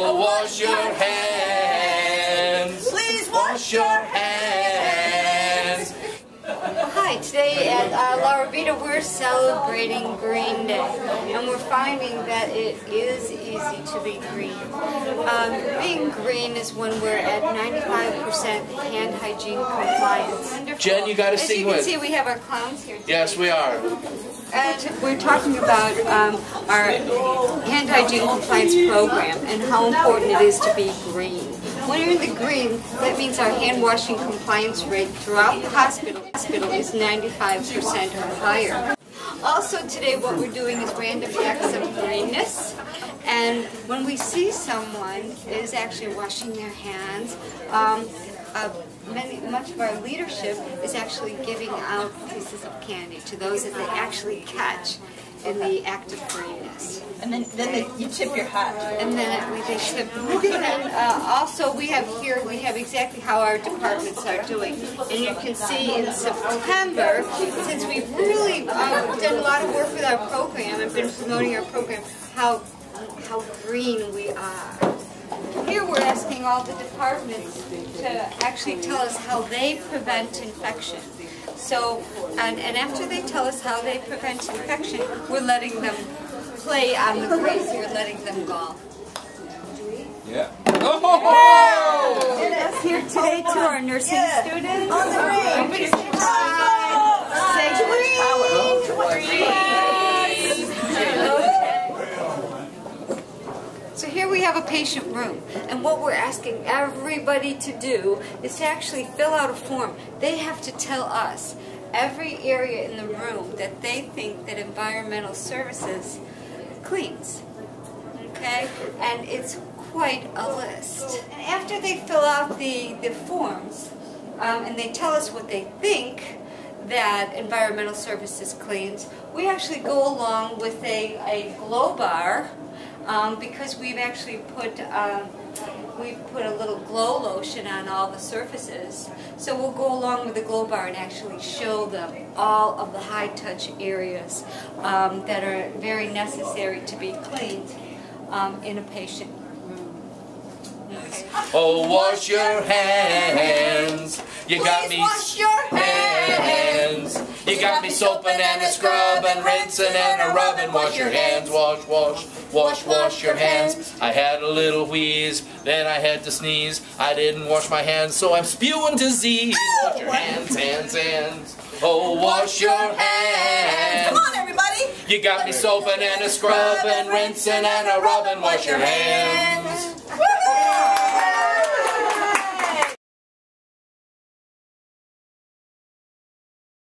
Wash your hands. Please Wash your hands. Hi, today at uh, La Rabida we're celebrating Green Day, and we're finding that it is easy to be green. Um, being green is when we're at 95% hand hygiene compliance. Jen, you gotta As sing you can see, we have our clowns here. Today. Yes, we are. And we're talking about um, our hand hygiene compliance program and how important it is to be green. When you're in the green, that means our hand washing compliance rate throughout the hospital, hospital is 95% or higher. Also today what we're doing is random acts of greenness. And when we see someone is actually washing their hands, um, uh, many, much of our leadership is actually giving out pieces of candy to those that they actually catch in the act of greenness. And then, then they, you tip your hat. And then we they ship. And uh, also we have here, we have exactly how our departments are doing. And you can see in September, since we've really uh, done a lot of work with our program and been promoting our program, how, how green we are. Here we're asking all the departments to actually tell us how they prevent infection. So, and, and after they tell us how they prevent infection, we're letting them play on the greens. We're letting them golf. Yeah. Oh! Us here today to our nursing Yeah. students. On the ring. Everybody say hi. Say So here we have a patient room, and what we're asking everybody to do is to actually fill out a form. They have to tell us every area in the room that they think that environmental services cleans. Okay? And it's quite a list. And after they fill out the, the forms, um, and they tell us what they think that environmental services cleans, we actually go along with a, a glow bar um, because we've actually put um, we put a little glow lotion on all the surfaces. So we'll go along with the glow bar and actually show them all of the high touch areas um, that are very necessary to be cleaned um, in a patient room. Okay. Oh, wash your hands. You got Please me. wash your hands. You got me soaping and a scrub and rinsing and a rubbing. Wash your hands, wash, wash, wash, wash your hands. I had a little wheeze, then I had to sneeze. I didn't wash my hands, so I'm spewing disease. Wash your hands, hands, hands. Oh, wash your hands. Come on, everybody. You got me soaping and a scrub and rinsing and a rubbing. Wash your hands.